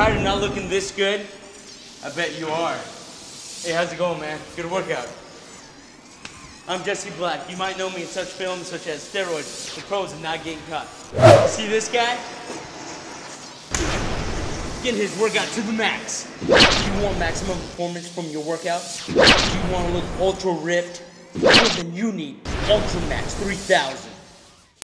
Tired of not looking this good? I bet you are. Hey, how's it going, man? Good workout. I'm Jesse Black. You might know me in such films such as Steroids, The Pros, and Not Getting cut. See this guy? Getting his workout to the max. You want maximum performance from your workout? You want to look ultra ripped? Then you need Ultra Max 3000.